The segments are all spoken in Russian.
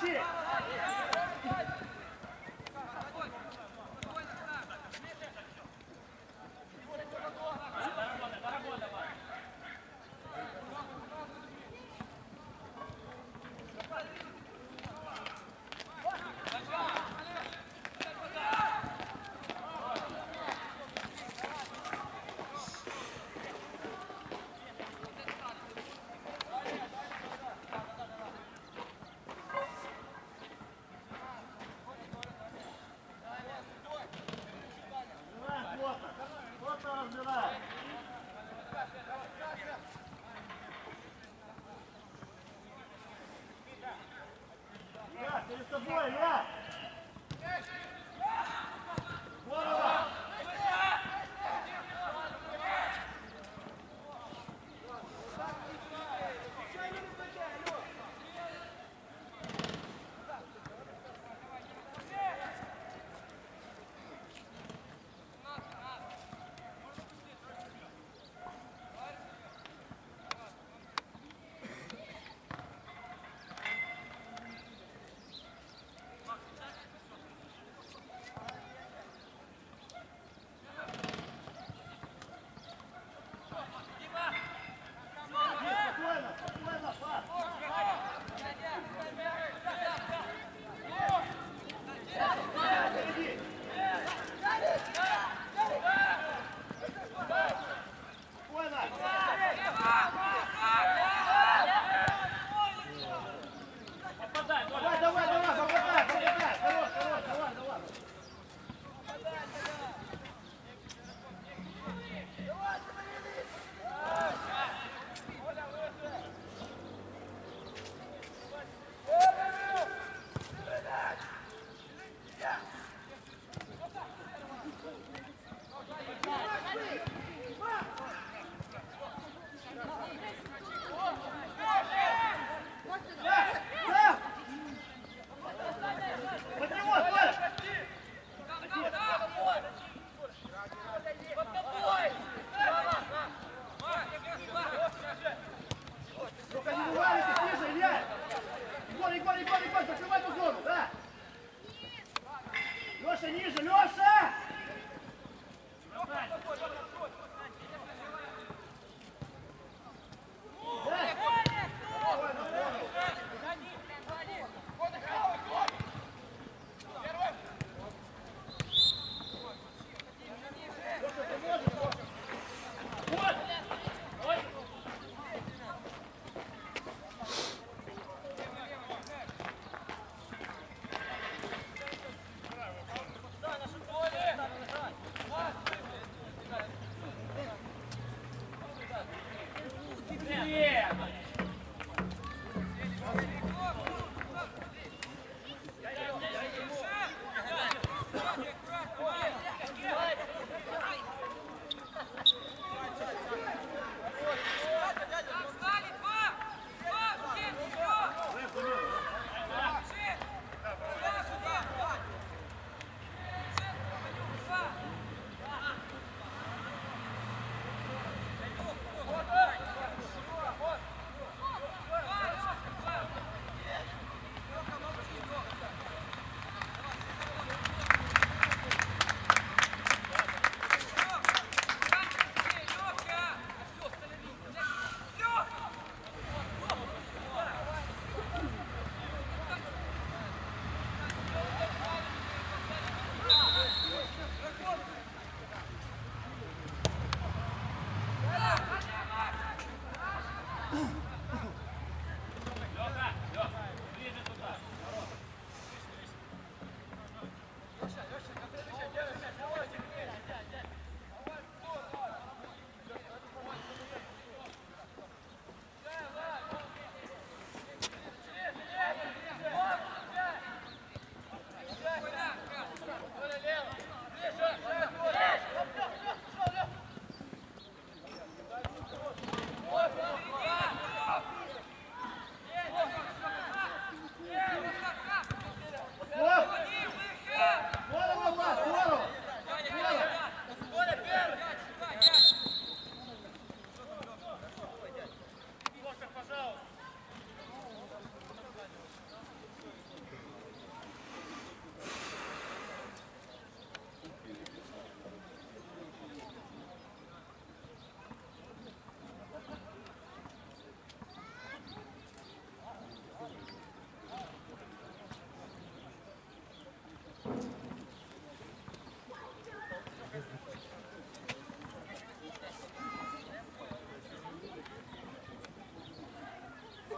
是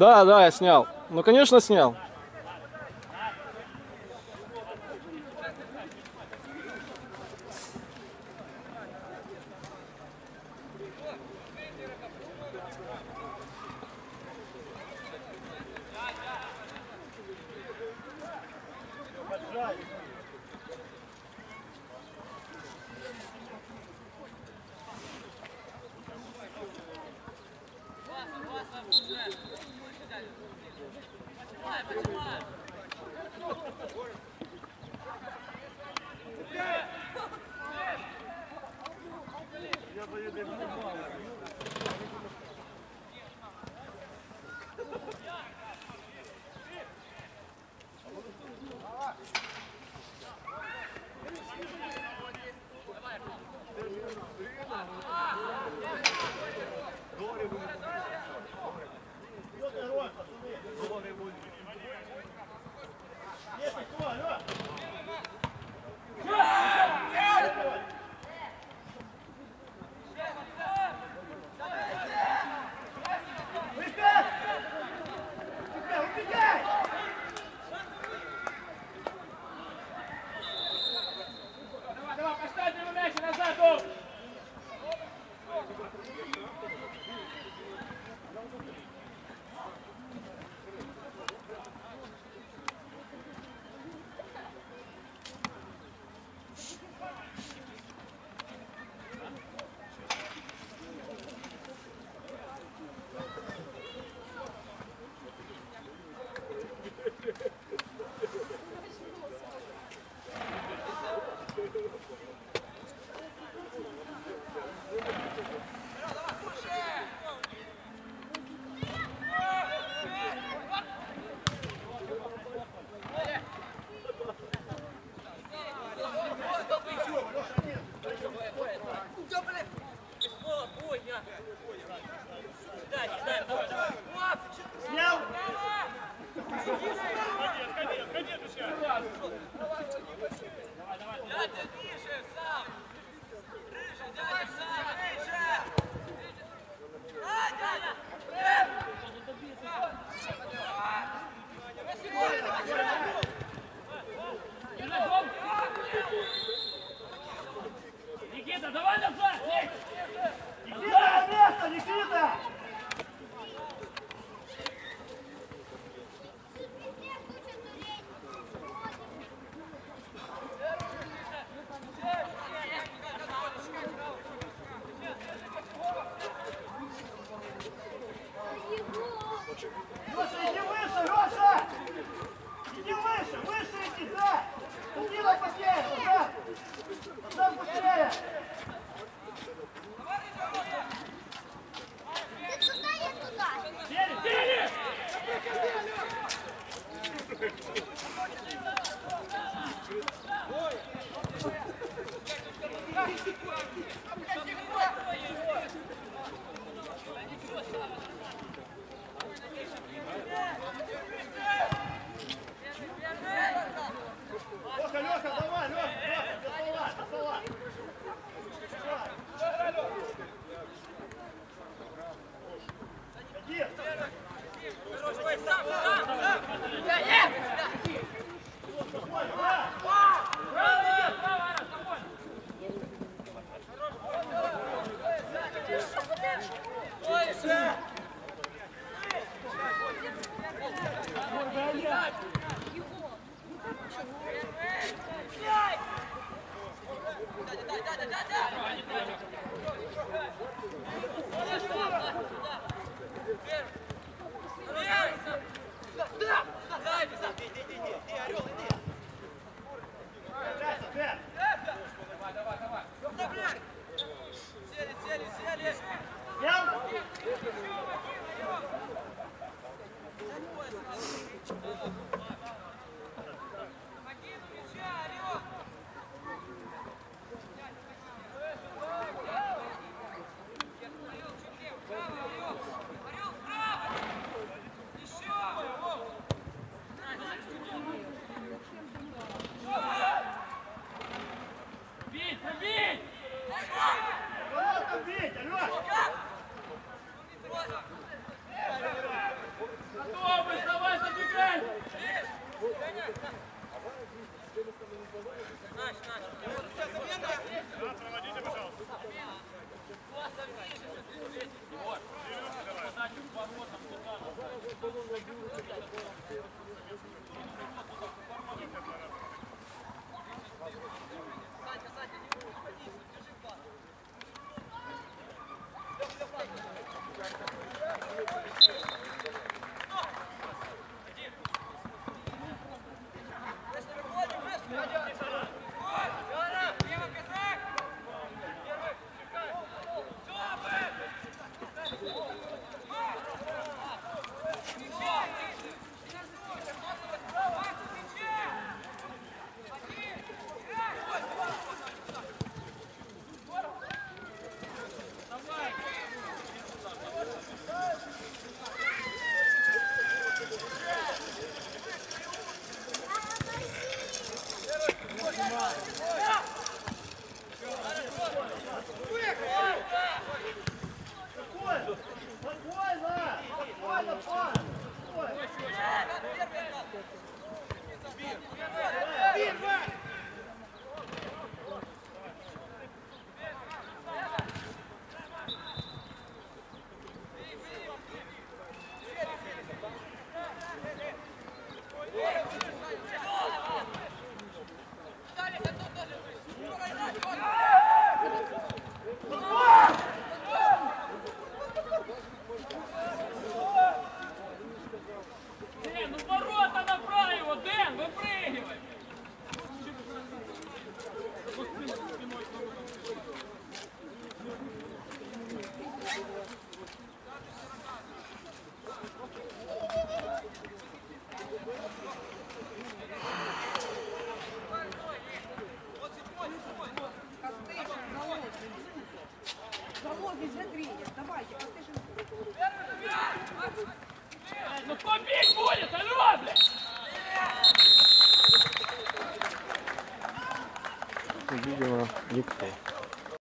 Да, да, я снял. Ну, конечно, снял.